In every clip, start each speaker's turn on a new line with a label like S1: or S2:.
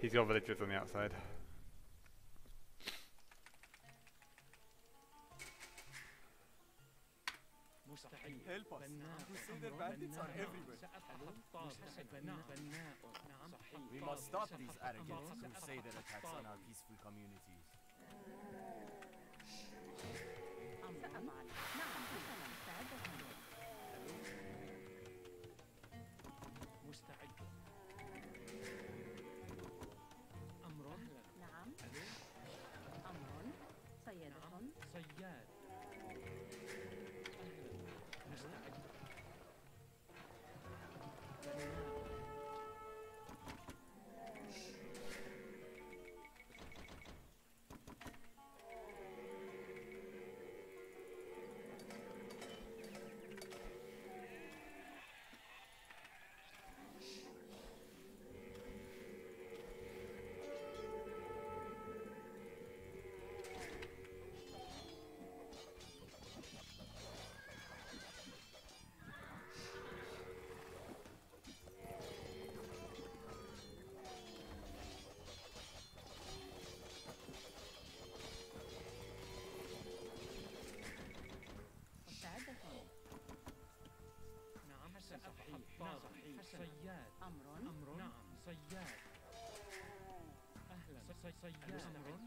S1: He's got villagers on the outside.
S2: We must stop these arrogant crusader attacks on our peaceful communities.
S3: Yeah,
S2: I
S3: wish I'd have run.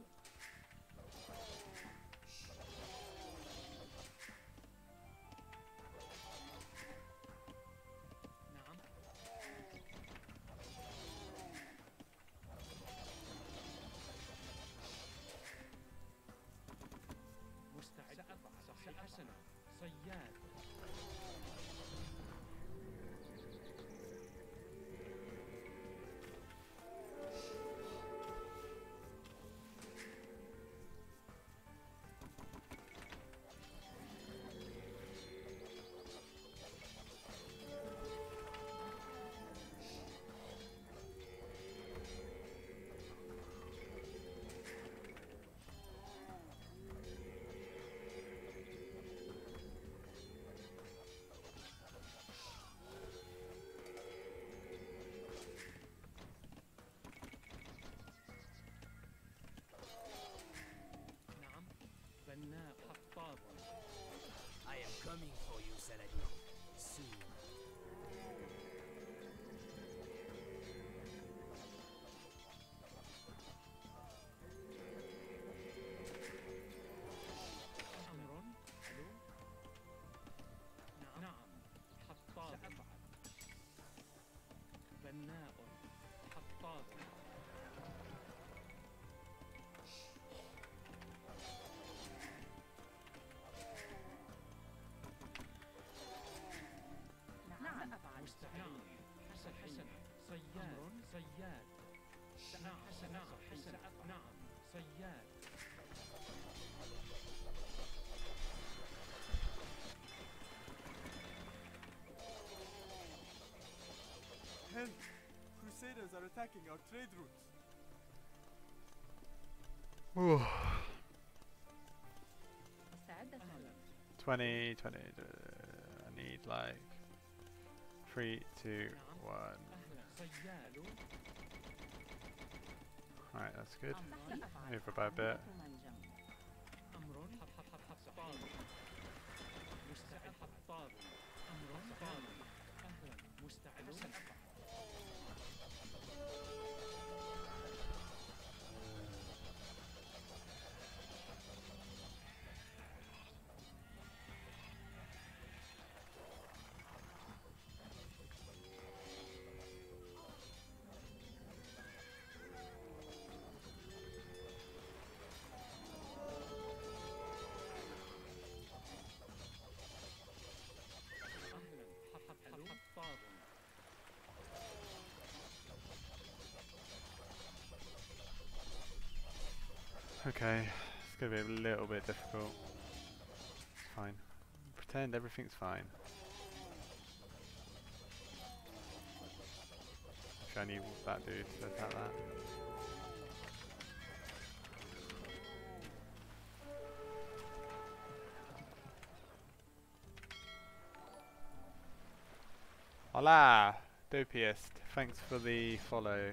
S2: Help! Crusaders are attacking our trade routes.
S1: 20, 20, uh, I need like three, two, one. Alright, that's good. Move about a bit. Okay, it's gonna be a little bit difficult. Fine. Pretend everything's fine. Actually, I need that dude to attack that. Hola, dopiest. Thanks for the follow.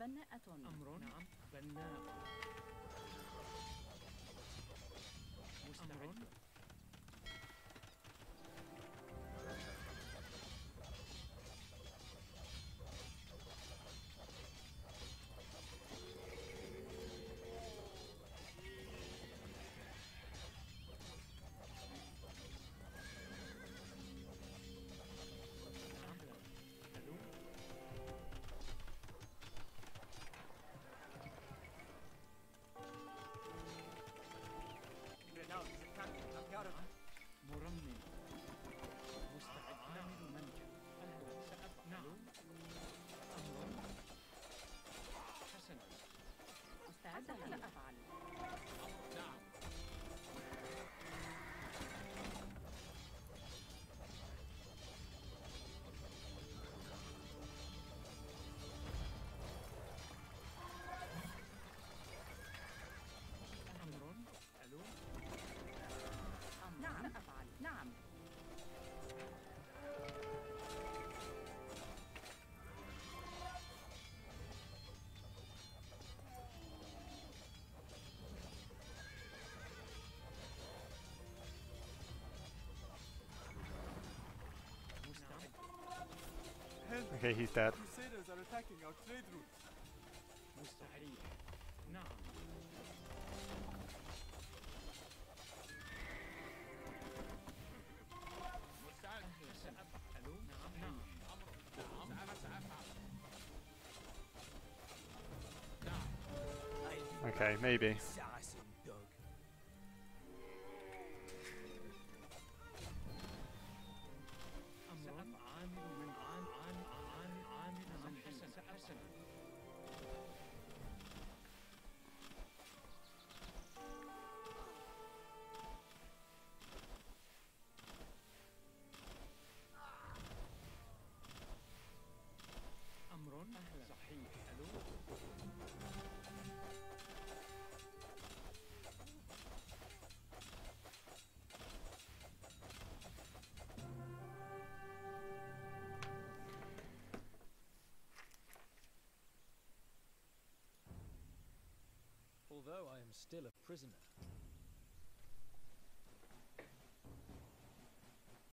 S4: بناءة.
S5: أمر. نعم. بناء. مستعد.
S3: Okay, he's dead.
S2: Crusaders are attacking our trade route.
S3: Okay, maybe.
S6: prisoner.